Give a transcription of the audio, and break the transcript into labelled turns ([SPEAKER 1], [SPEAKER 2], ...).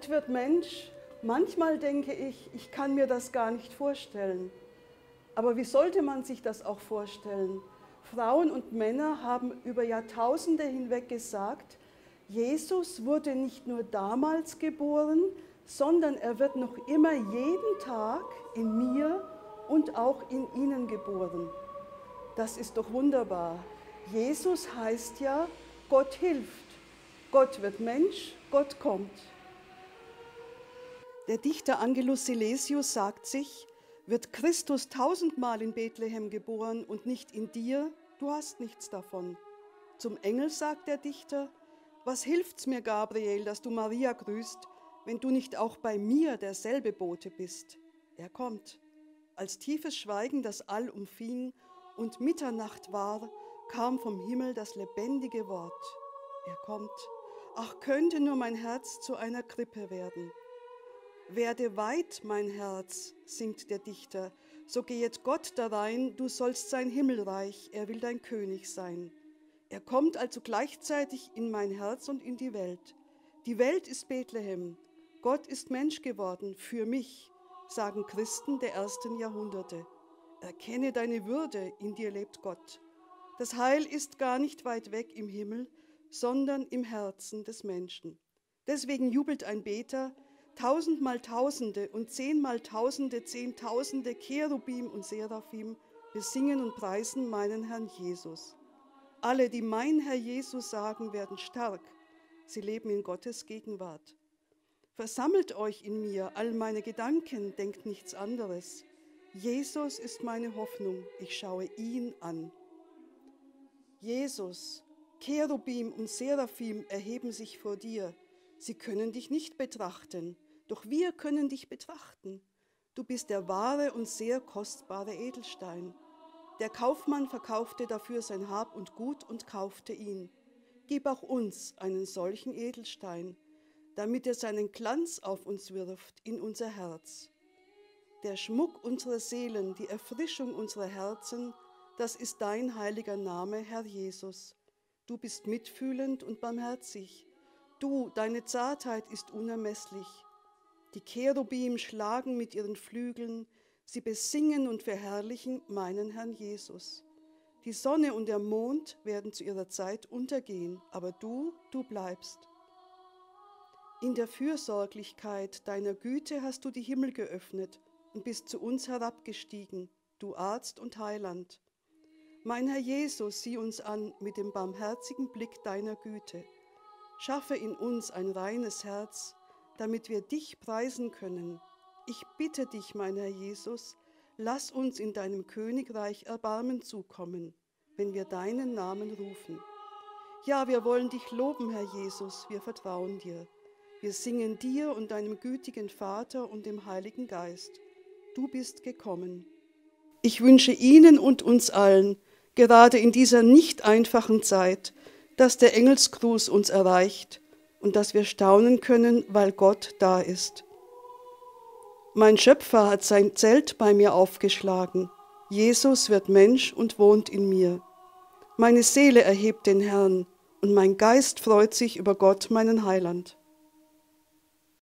[SPEAKER 1] Gott wird Mensch. Manchmal denke ich, ich kann mir das gar nicht vorstellen. Aber wie sollte man sich das auch vorstellen? Frauen und Männer haben über Jahrtausende hinweg gesagt, Jesus wurde nicht nur damals geboren, sondern er wird noch immer jeden Tag in mir und auch in ihnen geboren. Das ist doch wunderbar. Jesus heißt ja, Gott hilft. Gott wird Mensch, Gott kommt. Der Dichter Angelus Silesius sagt sich, wird Christus tausendmal in Bethlehem geboren und nicht in dir, du hast nichts davon. Zum Engel sagt der Dichter, was hilft's mir, Gabriel, dass du Maria grüßt, wenn du nicht auch bei mir derselbe Bote bist? Er kommt. Als tiefes Schweigen das All umfing und Mitternacht war, kam vom Himmel das lebendige Wort. Er kommt. Ach, könnte nur mein Herz zu einer Krippe werden. Werde weit, mein Herz, singt der Dichter, so gehet Gott darein, du sollst sein Himmelreich, er will dein König sein. Er kommt also gleichzeitig in mein Herz und in die Welt. Die Welt ist Bethlehem, Gott ist Mensch geworden für mich sagen Christen der ersten Jahrhunderte. Erkenne deine Würde, in dir lebt Gott. Das Heil ist gar nicht weit weg im Himmel, sondern im Herzen des Menschen. Deswegen jubelt ein Beter, tausendmal Tausende und zehnmal Tausende, Zehntausende Cherubim und Seraphim besingen und preisen meinen Herrn Jesus. Alle, die mein Herr Jesus sagen, werden stark. Sie leben in Gottes Gegenwart. Versammelt euch in mir, all meine Gedanken, denkt nichts anderes. Jesus ist meine Hoffnung, ich schaue ihn an. Jesus, Cherubim und Seraphim erheben sich vor dir. Sie können dich nicht betrachten, doch wir können dich betrachten. Du bist der wahre und sehr kostbare Edelstein. Der Kaufmann verkaufte dafür sein Hab und Gut und kaufte ihn. Gib auch uns einen solchen Edelstein damit er seinen Glanz auf uns wirft, in unser Herz. Der Schmuck unserer Seelen, die Erfrischung unserer Herzen, das ist dein heiliger Name, Herr Jesus. Du bist mitfühlend und barmherzig. Du, deine Zartheit ist unermesslich. Die Cherubim schlagen mit ihren Flügeln, sie besingen und verherrlichen meinen Herrn Jesus. Die Sonne und der Mond werden zu ihrer Zeit untergehen, aber du, du bleibst. In der Fürsorglichkeit deiner Güte hast du die Himmel geöffnet und bist zu uns herabgestiegen, du Arzt und Heiland. Mein Herr Jesus, sieh uns an mit dem barmherzigen Blick deiner Güte. Schaffe in uns ein reines Herz, damit wir dich preisen können. Ich bitte dich, mein Herr Jesus, lass uns in deinem Königreich Erbarmen zukommen, wenn wir deinen Namen rufen. Ja, wir wollen dich loben, Herr Jesus, wir vertrauen dir. Wir singen dir und deinem gütigen Vater und dem Heiligen Geist. Du bist gekommen. Ich wünsche Ihnen und uns allen, gerade in dieser nicht einfachen Zeit, dass der Engelsgruß uns erreicht und dass wir staunen können, weil Gott da ist. Mein Schöpfer hat sein Zelt bei mir aufgeschlagen. Jesus wird Mensch und wohnt in mir. Meine Seele erhebt den Herrn und mein Geist freut sich über Gott, meinen Heiland.